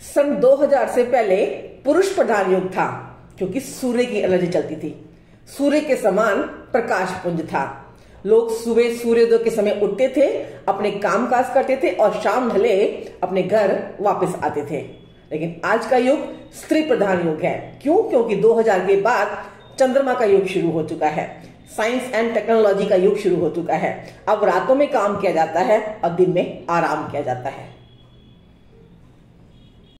सन 2000 से पहले पुरुष प्रधान युग था, क्योंकि सूर्य की एनर्जी चलती थी। सूर्य के समान प्रकाश पुंज था। लोग सुबह सूर्योदय के समय उठते थे, अपने काम काज करते थे और शाम ढले अपने घर वापस आते थे। लेकिन आज का युग स्त्री प्रधान युग है। क्यों? क्योंकि 2000 के बाद चंद्रमा का युग शुरू हो चुका है। साइंस एंड टेक्नोलॉजी का युग शुरू हो चुका है। अब रातों में काम किया जाता है, और दिन में आराम किया जाता है।